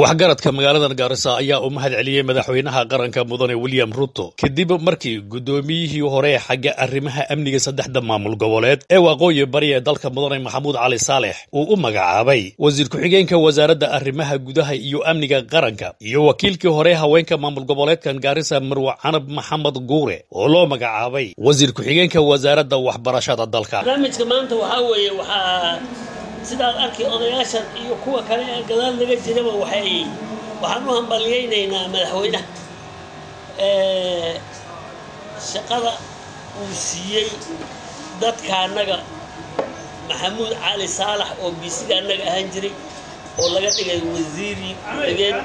waxgaradka magaalada gaarisa ayaa u mahad celiyey madaxweynaha qaranka mudane william ruto. Kadib markii guddoomiyihii hore xagga arrimaha amniga saddexda maamul goboleed ee waqooyi bari ee dalka mudane maxamuud cali saalex uu u magacaabay wasiir ku-xigeenka wasaaradda arrimaha gudaha iyo amniga qaranka iyo wakiilkii hore haweenka maamul goboleedkan gaarisa marwe canab maxamed guure oo loo magacaabay wasiir ku-xigeenka wasaaradda waxbarashada dalka sidaad arkay odayaashan iyo kuwa kale ee gadaal naga jiraba waxay waxaan u hambalyaynaynaa madaxweynaha shaqada uu siiyey dadka annaga maxamuud cali saalax oo biisiga annaga ahaan jiray oo laga dhigay wasiiri ku-xigeen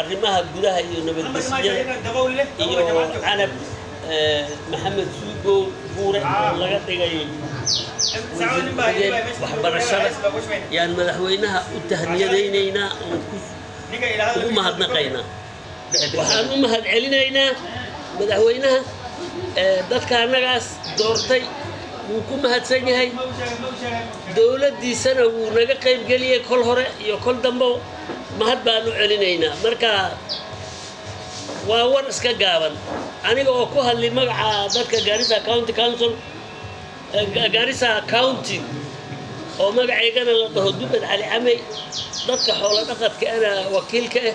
arrimaha gudaha iyo nabadgeshiyada iyo canab maxamed suugow buure oo laga dhigay waxbarashada yaan madaxweynaha u tahniyadaynaynaa oon ugu mahadnaqaynaa waxaan u mahad celinaynaa madaxweynaha dadka annagaas doortay wuu ku mahadsan yahay. Dowladdiisana wuu naga qaybgeliyey kol hore iyo kol dambo mahad baan u celinaynaa. Marka waa war iska gaaban. Aniga oo ku hadlay magaca dadka gaarisa county council gaarisa county oo magacaygana la dhaho dubad cali camey dadka xoolo dhaqadka ana wakiilka ah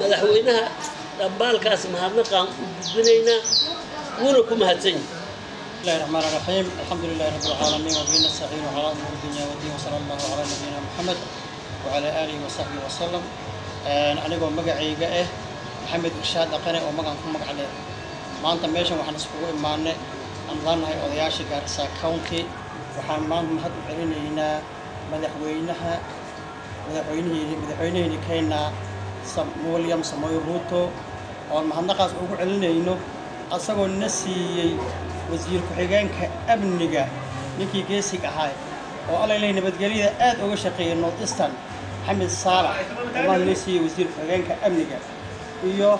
madaxweynaha dhambaalkaas mahadnaqaan u gudbinaynaa wuuna ku mahadsan yahay بسم الله الرحمن الرحيم الحمد لله رب العالمين وبه نستعين على امور الدنيا والدين وصلى الله على نبينا محمد وعلى اله وصحبه وسلم anigoo magacayga ah maxamed irshaad aqane oo magaan ku magac leh maanta meeshan waxaan iskugu imaanay aan laanahay odayaasha gaarisa county. Waxaan maanta mahad u celinaynaa madaxweynaha madaxweynihii madaxweynihii kenya william samoy ruto. Oon mahadnaqaas ugu celinayno asagoo na siiyey wasiir ku-xigeenka amniga ninkii geesig ahaa oo allailay nabadgelyada aad uga shaqeeyay north eastern maxamed saalax allah na siiyey wasiir ku-xigeenka amniga. Iyo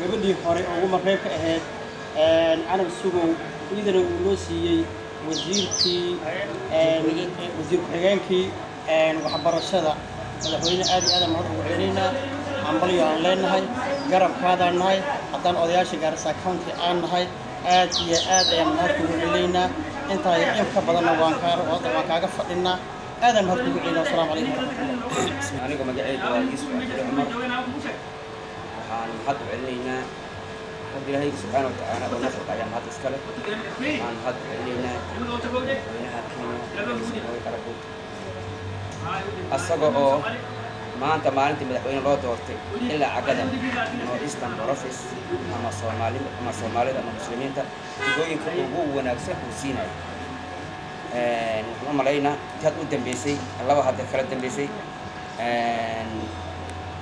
gabadhii hore oo ugu mareebka ahayd canab sugow iyadana uu noo siiyey wasiirkii wasiir ku-xigeenkii waxbarashada. Madaxweyne aad iyo aadaan mahad ugu celinaynaa hambalyo aan leenahay garabkaadaan nahay haddaan odayaasha gaarisa county aan nahay aad iyo aad ayaan mahad kugu celinaynaa. Intaa in ka badanna waan kaa waan kaaga fadhinaa aadaan mahad kugu celinaa wasalaamu calaykum. Waraxmatullah aniga magacayga waa yuusuf cabdile cumar waxaan mahad u celinaynaa rabbi ilaahay subxaana watacaala oo nasrka ayaa mahad iskale waxaan mahad u celinaynaa madaxweynaha kenya arabo asaga oo maanta maalintii madaxweyne loo doortay ilaa cagada north eastern province ama soomaali ama soomaalida ama muslimiinta jigooyinka ugu wanaagsan uu siinayo waxaan u malaynaa ti had u dambeysay laba hadda kala dambeysay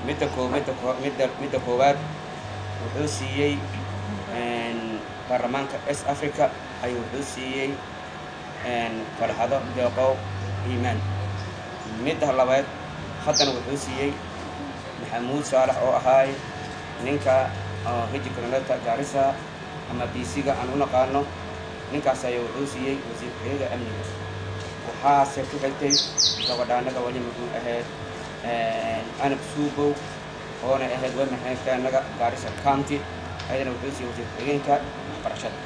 midda koo midda koo midda midda koowaad wuxuu siiyey baarlamaanka s africa. Ayuu wuxuu siiyey farxado deeqow iimaan. Midda labaad haddana wuxuu siiyey maxamuud saalax oo ahaay ninka hijikroneta gaarisa ama bisiga aan u naqaano. Ninkaas ayaa wuxuu siiyey wasiir amniga. Waxaase ku xigtay gabadhaanaga wali muxuu ahayd anab suubow oona ahayd wamaxeegtaanaga gaarisa county ayadana wuxuu siiyey wasiir ku-xigeenka waxbarashada.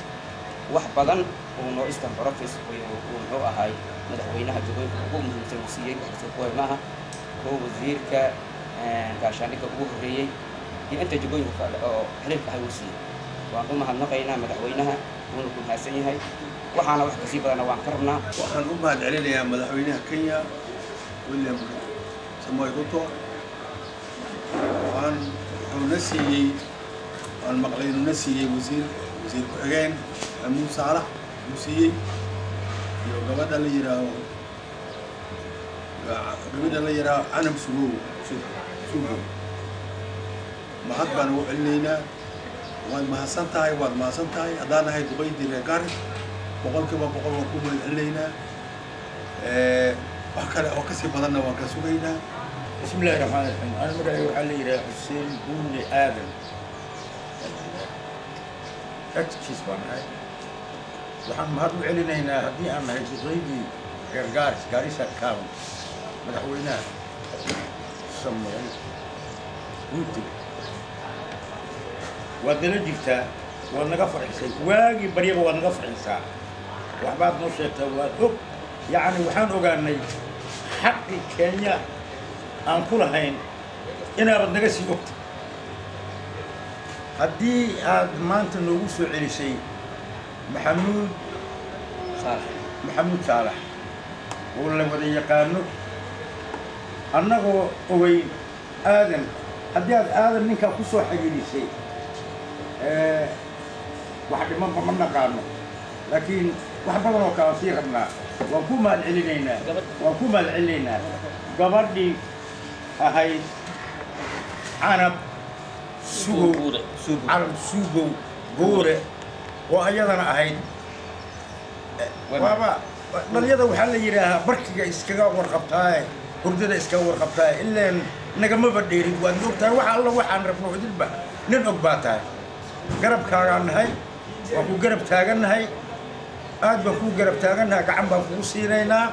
Wax badan uu noo eastern province uu muxuu ahaay madaxweynaha jagooyinka ugu muhiimsan uu siiyey waxkasoo kuway maaha kuwa wasiirka gaashaandhigga ugu horreeyey iyo inta jagooyinka kale oo xiriirka ahay uu siiyey waan u mahadnaqaynaa madaxweynaha wuuna ku mahadsan yahay. Waxaana wax ka sii badana waan ka rabnaa. Waxaan u mahad celinayaa madaxweynaha kenya william samoy ruto wuxuu na siiyey waan maqlay inuu na siiyey wasiir wasiir ku-xigeen maxamuud saalax uu siiyey iyo gabadha la yidhaaho gabadha la yidhaaho canab sugow sugow mahad baan ugu celinaynaa waad mahadsan tahay waad mahadsan tahay haddaan nahay duqaydii reer garis boqolkiiba boqol waan ku mahad celinaynaa. Wax kale oo ka sii badanna waan ka sugaynaa بسم الله الرحمن الرحيم أنا مدعي وحلي إلى حسين بن آدم اكتشف أنا وحن مهد وعلينا هنا هدي اما هيك طيبي غير قارس قارس الكامل مدحوينا سمعي قلت ودنا جبتا وأنا غفر حسين واقي بريبا وأنا غفر حسين وحبات نصيحته وحب يعني وحن اوغاني حقي كينيا aan ku lahayn inaabad naga sii ogta haddii aad maanta noogu soo celisay maxamuud maxamuud saalax oo la wada yaqaano annagoo ogeyn aadan haddii aad aadan ninkaa ku soo xayirisay wax dhimanba ma naqaano laakiin wax badan oo kale sii rabnaa waan ku mahad celinaynaa waan ku mahad celinaynaa. Gabadhii ahayd canab sugow canab sugow guure. Oo ayadana ahayd. Waaba dhalinyada waxaa la yidhaahaa barkiga iskaga warqabtaaye hurdada iskaga warqabtaaye ileen nagamaba dheerid waad ogtahay waxa alla waxaan rabno idilba nin og baa tahay. Garabkaagaan nahay waan ku garab taagannahay aad baan kuu garab taagannahay gacan baan kugu siinaynaa